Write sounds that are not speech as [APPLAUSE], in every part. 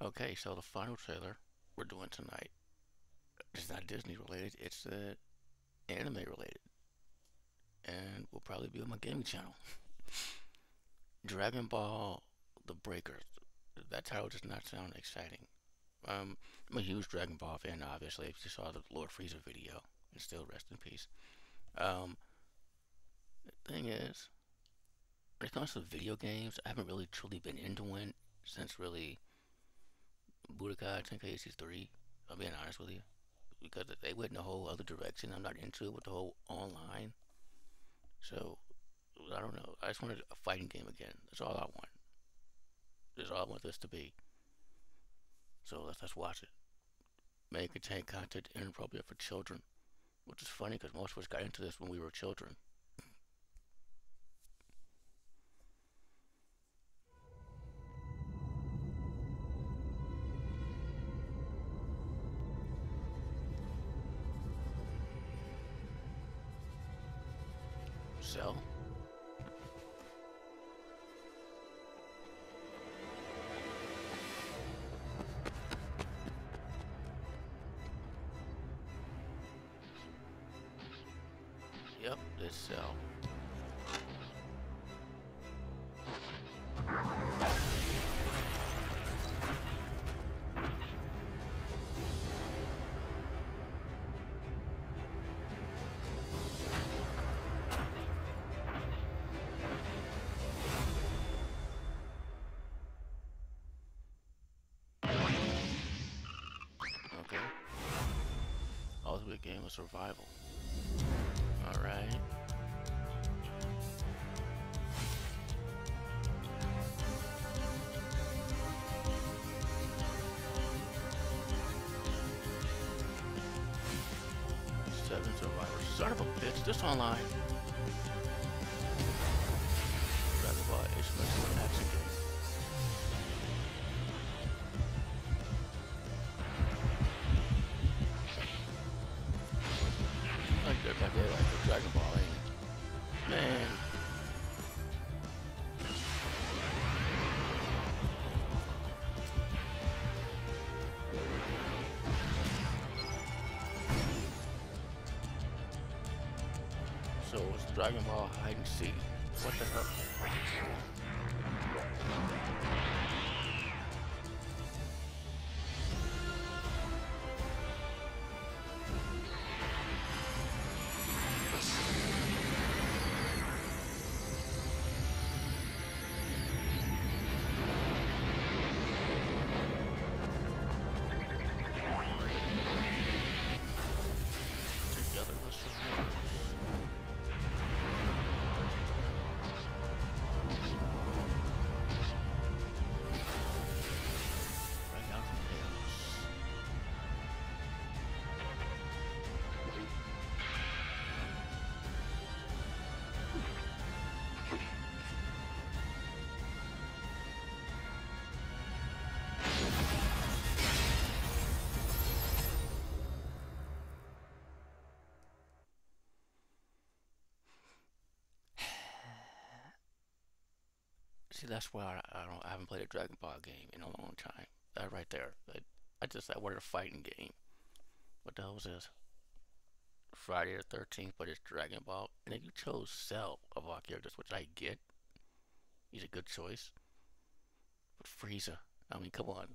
Okay, so the final trailer we're doing tonight is not Disney related, it's uh, anime related. And will probably be on my gaming channel. [LAUGHS] Dragon Ball The Breakers. That title does not sound exciting. Um, I'm a huge Dragon Ball fan, obviously. If you saw the Lord Frieza video, and still rest in peace. Um, the thing is, when it comes to video games, I haven't really truly been into one since really Budokai Tenkaichi 3. I'm being honest with you. Because they went in a whole other direction. I'm not into it with the whole online. So, I don't know. I just wanted a fighting game again. That's all I want. That's all I want this to be. So let's, let's watch it. May contain content inappropriate for children. Which is funny because most of us got into this when we were children. Cell. Yep, this cell. Ultimate game of survival. Alright. Seven survivors. Son of a bitch, this online. So Dragon Ball hide and seek. What the hell? See, that's why I, I don't. I haven't played a Dragon Ball game in a long time. That right there. I, I just I wanted a fighting game. What the hell is this? Friday the Thirteenth, but it's Dragon Ball. And then you chose Cell of all characters, which I get. He's a good choice. But Frieza, I mean, come on.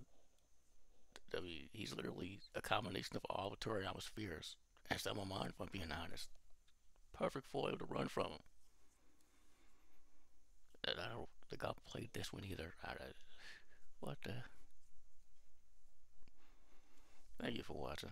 I mean, he's literally a combination of all the Toriyama's fears and some of mine, if I'm being honest. Perfect foil to run from him. I don't think I've played this one either. I, I- what the? Thank you for watching.